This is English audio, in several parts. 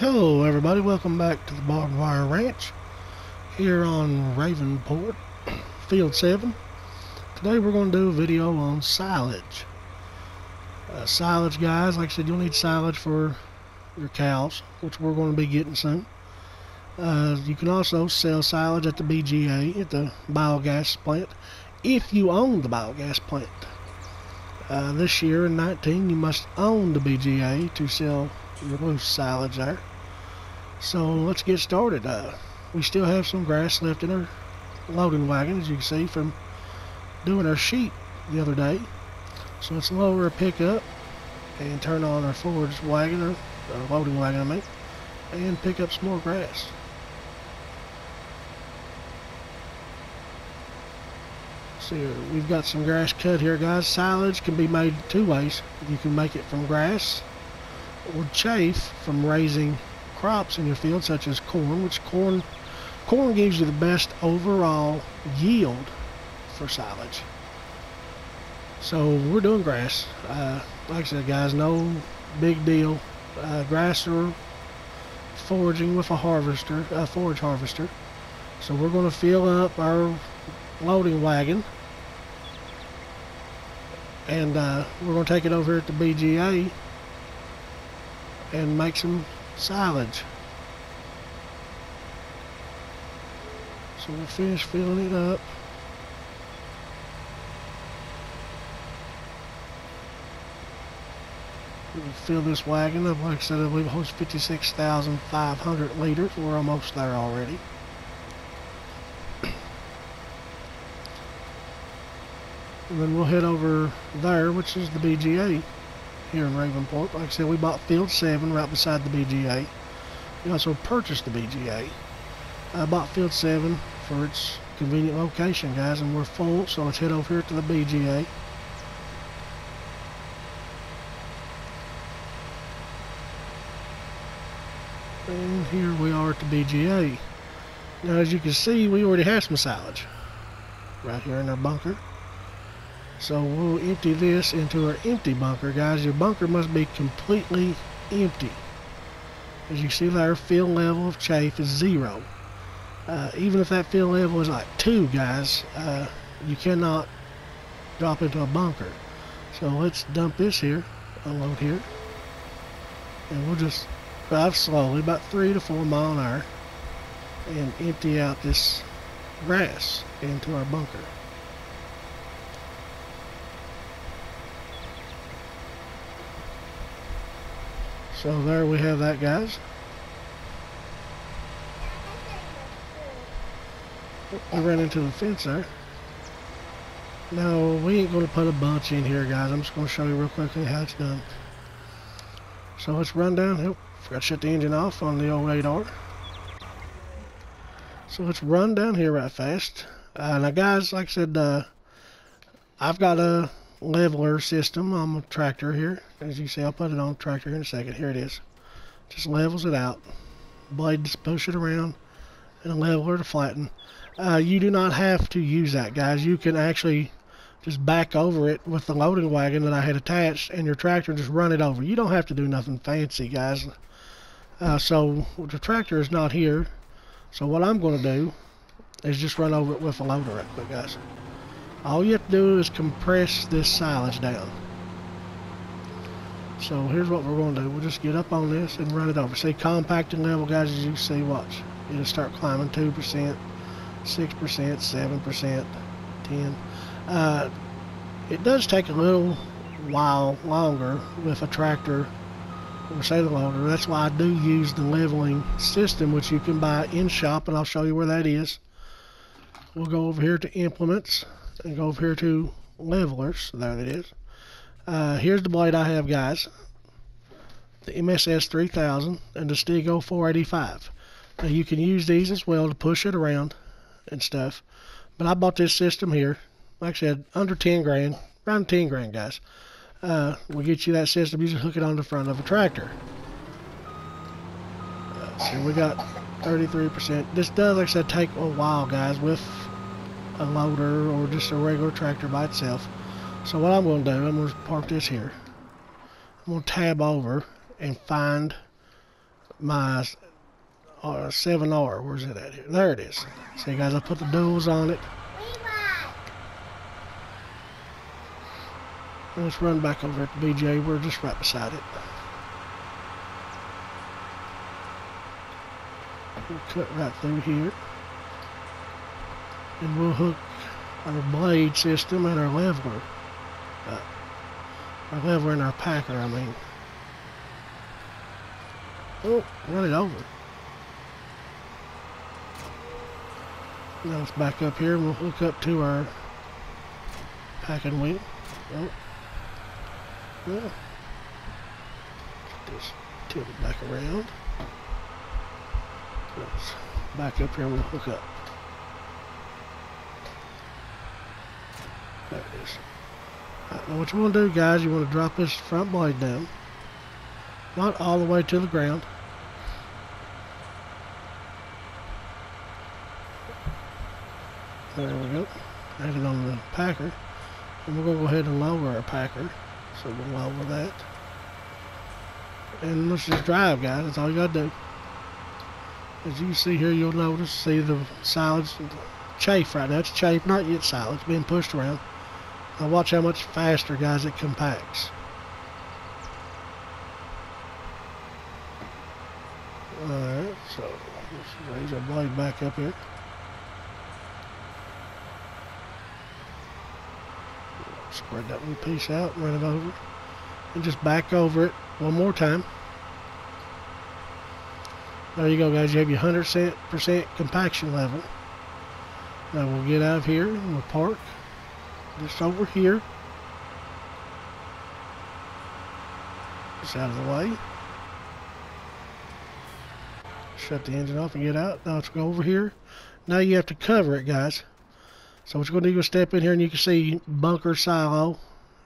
Hello everybody, welcome back to the Barbed Wire Ranch here on Ravenport, Field 7. Today we're going to do a video on silage. Uh, silage guys, like I said, you'll need silage for your cows, which we're going to be getting soon. Uh, you can also sell silage at the BGA, at the biogas plant, if you own the biogas plant. Uh, this year in 19, you must own the BGA to sell your loose silage there. So let's get started. Uh, we still have some grass left in our loading wagon, as you can see from doing our sheet the other day. So let's lower our pickup and turn on our forage wagon, or our loading wagon, I mean, and pick up some more grass. See, we've got some grass cut here, guys. Silage can be made two ways. You can make it from grass or chaff from raising crops in your field, such as corn, which corn corn gives you the best overall yield for silage. So we're doing grass. Uh, like I said, guys, no big deal. Uh, grass or foraging with a harvester, a forage harvester. So we're going to fill up our loading wagon and uh, we're going to take it over at the BGA and make some silage. So we'll finish filling it up. We'll fill this wagon up, like I said, it holds 56,500 liters. We're almost there already. And then we'll head over there, which is the BGA here in Ravenport. Like I said, we bought Field 7 right beside the BGA. We also purchased the BGA. I bought Field 7 for its convenient location, guys, and we're full, so let's head over here to the BGA. And here we are at the BGA. Now, as you can see, we already have some silage right here in our bunker. So we'll empty this into our empty bunker, guys. Your bunker must be completely empty. As you see there, fill level of chaff is zero. Uh, even if that fill level is like two, guys, uh, you cannot drop into a bunker. So let's dump this here, unload here, and we'll just drive slowly, about three to four mile an hour, and empty out this grass into our bunker. So there we have that, guys. I ran into the fence there. Now, we ain't going to put a bunch in here, guys. I'm just going to show you real quickly how it's done. So let's run down. Oh, forgot to shut the engine off on the old radar. So let's run down here right fast. Uh, now, guys, like I said, uh, I've got a leveler system on the tractor here. As you see, I'll put it on tractor in a second. Here it is. Just levels it out. Blade just push it around and a leveler to flatten. Uh, you do not have to use that, guys. You can actually just back over it with the loading wagon that I had attached and your tractor just run it over. You don't have to do nothing fancy, guys. Uh, so the tractor is not here. So what I'm going to do is just run over it with a loader right quick, guys. All you have to do is compress this silage down. So here's what we're going to do. We'll just get up on this and run it over. See, compacting level, guys, as you see, watch. It'll start climbing 2%, 6%, 7%, 10 uh, It does take a little while longer with a tractor or say the loader. That's why I do use the leveling system, which you can buy in shop, and I'll show you where that is. We'll go over here to implements and go over here to levelers. There it is. Uh, here's the blade I have, guys. The MSS 3000 and the Stego 485. Now you can use these as well to push it around and stuff. But I bought this system here. Like I said, under 10 grand. Around 10 grand, guys. Uh, we'll get you that system. You just hook it on the front of a tractor. Uh, so we got 33%. This does, like I said, take a while, guys, with a loader or just a regular tractor by itself. So what I'm going to do, I'm going to park this here. I'm going to tab over and find my uh, 7R. Where's it at here? There it is. See, guys, I put the duals on it. Let's run back over at the BJ. We're just right beside it. We'll cut right through here. And we'll hook our blade system and our leveler. Uh, our leveler and our packer, I mean. Oh, run it over. Now let's back up here and we'll hook up to our packing wheel. Oh. Yeah. Just tilt it back around. Let's back up here and we'll hook up. There it is. Right, now what you want to do guys, you want to drop this front blade down. Not all the way to the ground. There we go. It on the packer. And we're going to go ahead and lower our packer. So we'll lower that. And let's just drive, guys. That's all you got to do. As you can see here, you'll notice, see the silage chafe right now. It's chafe, not yet silage, being pushed around. Now watch how much faster, guys, it compacts. Alright, so let's raise our blade back up here. Spread that little piece out, run it over, and just back over it one more time. There you go, guys. You have your 100% compaction level. Now we'll get out of here and we'll park just over here. Just out of the way. Shut the engine off and get out. Now let's go over here. Now you have to cover it, guys. So what you're going to do is step in here and you can see bunker silo,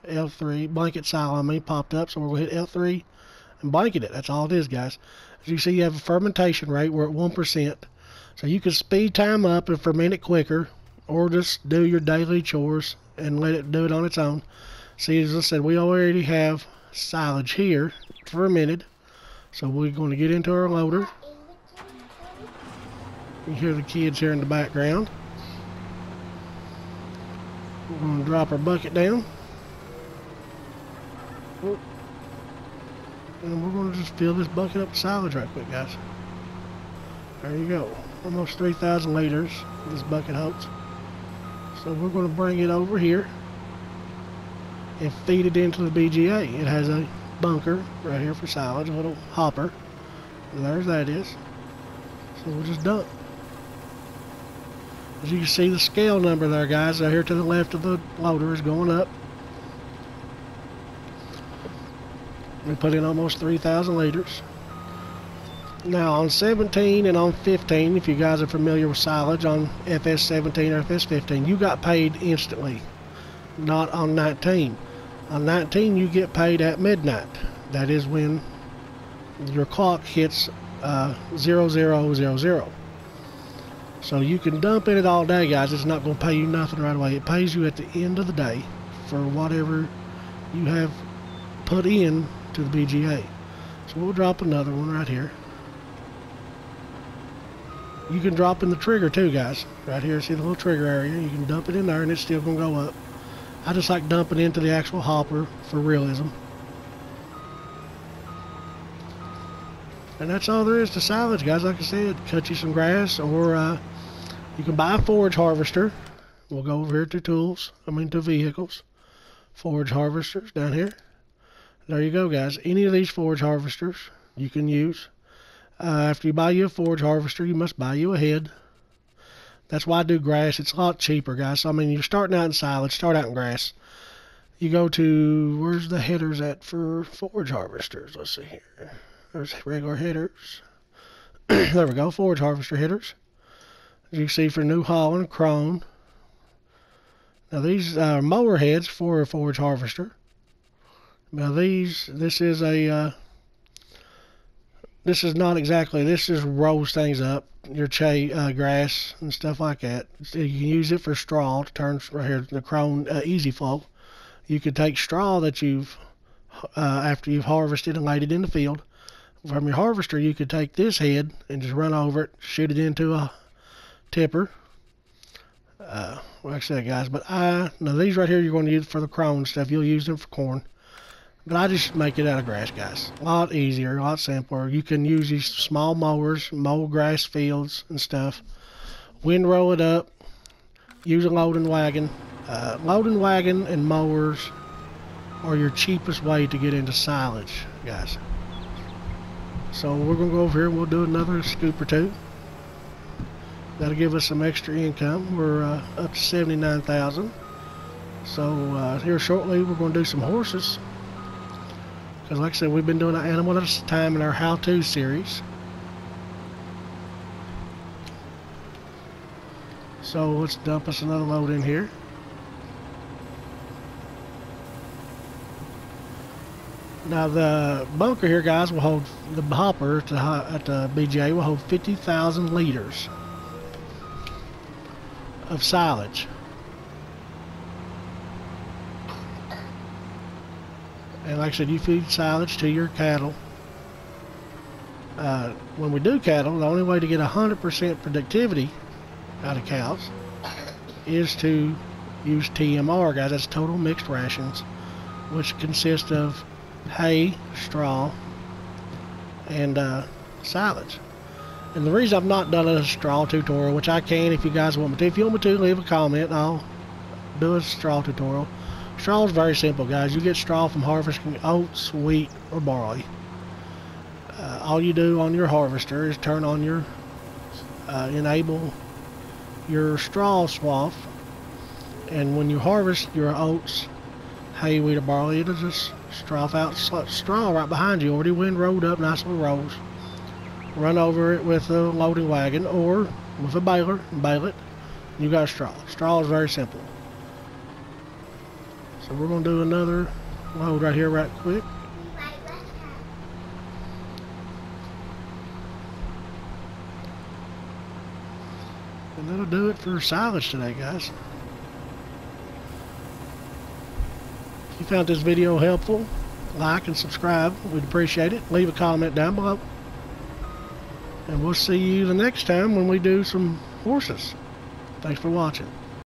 L3, blanket silo, I mean, popped up. So we're going to hit L3 and blanket it. That's all it is, guys. As you see, you have a fermentation rate. We're at 1%. So you can speed time up and ferment it quicker or just do your daily chores and let it do it on its own. See, as I said, we already have silage here fermented. So we're going to get into our loader. You hear the kids here in the background. We're going to drop our bucket down. And we're going to just fill this bucket up with silage right quick, guys. There you go. Almost 3,000 liters this bucket holds. So we're going to bring it over here and feed it into the BGA. It has a bunker right here for silage, a little hopper. There's that is. So we'll just dump. As you can see the scale number there guys, out here to the left of the loader is going up. We put in almost 3,000 liters. Now on 17 and on 15, if you guys are familiar with silage on FS17 or FS15, you got paid instantly, not on 19. On 19, you get paid at midnight. That is when your clock hits uh, 0000. So you can dump in it all day, guys. It's not going to pay you nothing right away. It pays you at the end of the day for whatever you have put in to the BGA. So we'll drop another one right here. You can drop in the trigger too, guys. Right here, see the little trigger area? You can dump it in there and it's still going to go up. I just like dumping into the actual hopper for realism. And that's all there is to silage, guys. Like I said, cut you some grass or uh, you can buy a forage harvester. We'll go over here to tools, I mean to vehicles. Forage harvesters down here. There you go, guys. Any of these forage harvesters you can use. Uh, after you buy you a forage harvester, you must buy you a head. That's why I do grass. It's a lot cheaper, guys. So, I mean, you're starting out in silage, start out in grass. You go to, where's the headers at for forage harvesters? Let's see here. There's regular headers. there we go, forage harvester headers. As you see for New Holland, Krone. Now these are mower heads for a forage harvester. Now these, this is a, uh, this is not exactly, this just rolls things up, your chay, uh, grass and stuff like that. You can use it for straw to turn right here, the Krone uh, Easy Flow. You could take straw that you've, uh, after you've harvested and laid it in the field, from your harvester, you could take this head and just run over it, shoot it into a tipper. Uh, like I said, guys, but I now these right here you're going to use for the crone stuff. You'll use them for corn, but I just make it out of grass, guys. A lot easier, a lot simpler. You can use these small mowers, mow grass fields and stuff. Windrow it up. Use a loading wagon. Uh, loading wagon and mowers are your cheapest way to get into silage, guys. So we're going to go over here and we'll do another scoop or two. That'll give us some extra income. We're uh, up to 79000 So uh, here shortly we're going to do some horses. Because like I said, we've been doing an animal at a time in our how-to series. So let's dump us another load in here. Now the bunker here, guys, will hold the hopper at the, at the BGA will hold 50,000 liters of silage. And like I said, you feed silage to your cattle. Uh, when we do cattle, the only way to get 100% productivity out of cows is to use TMR, guys. That's total mixed rations, which consist of hay, straw, and uh, silage. And the reason I've not done a straw tutorial, which I can if you guys want me to. If you want me to, leave a comment I'll do a straw tutorial. Straw is very simple, guys. You get straw from harvesting oats, wheat, or barley. Uh, all you do on your harvester is turn on your, uh, enable your straw swath. And when you harvest your oats, hay, wheat, or barley, it'll just straw out straw right behind you. Already wind rolled up, nice little rolls run over it with a loading wagon or with a baler and bale it. You got straw. Straw is very simple. So we're going to do another load right here right quick. And that'll do it for silage today, guys. If you found this video helpful, like and subscribe. We'd appreciate it. Leave a comment down below. And we'll see you the next time when we do some horses. Thanks for watching.